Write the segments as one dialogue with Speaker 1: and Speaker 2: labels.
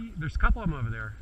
Speaker 1: He, there's a couple of them over there.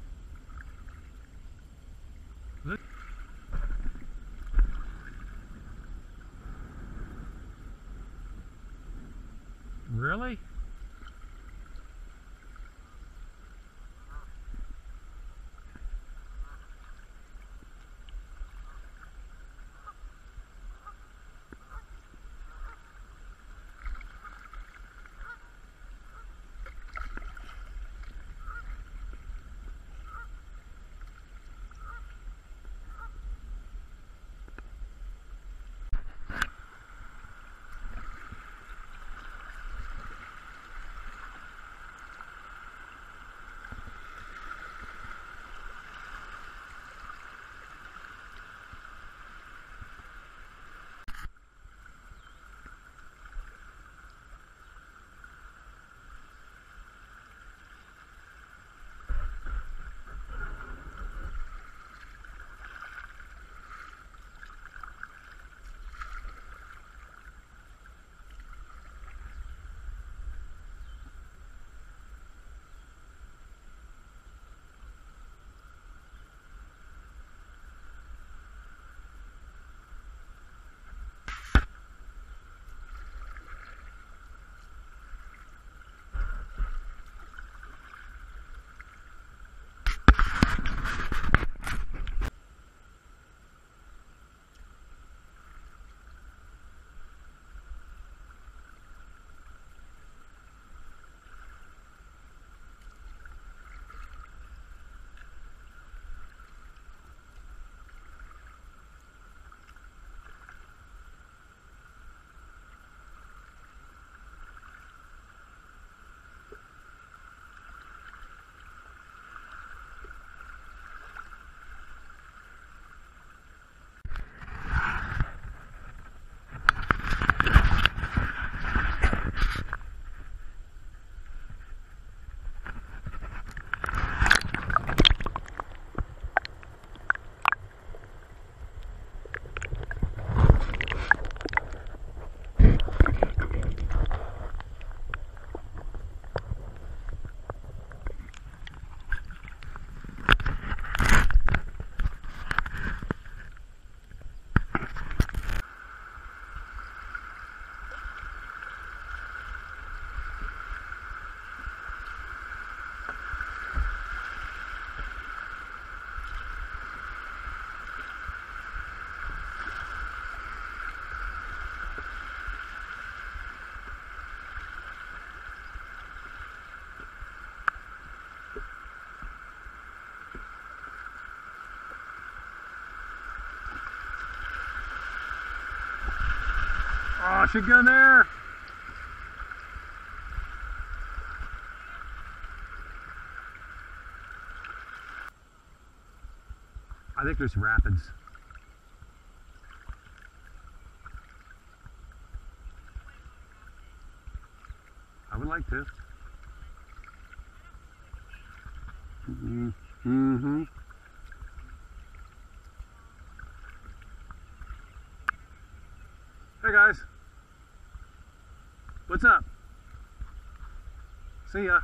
Speaker 1: Oh, should go there. I think there's rapids. I would like to. Mm-hmm. mm-hmm. What's up? See ya.